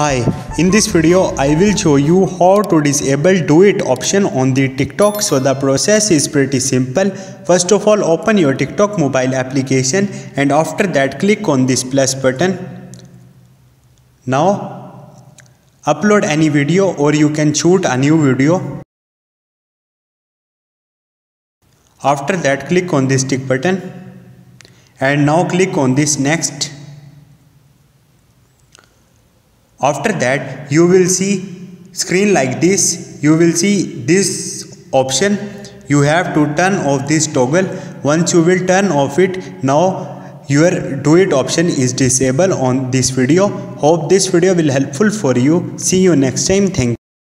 Hi, in this video I will show you how to disable duet option on the TikTok. So the process is pretty simple. First of all open your TikTok mobile application and after that click on this plus button. Now upload any video or you can shoot a new video. After that click on this tick button and now click on this next after that you will see screen like this. You will see this option. You have to turn off this toggle. Once you will turn off it now your duet option is disabled on this video. Hope this video will helpful for you. See you next time. Thank